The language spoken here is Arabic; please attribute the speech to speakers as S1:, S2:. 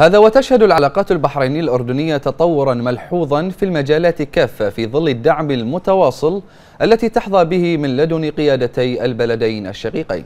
S1: هذا وتشهد العلاقات البحرينية الأردنية تطورا ملحوظا في المجالات كافة في ظل الدعم المتواصل التي تحظى به من لدن قيادتي البلدين الشقيقين.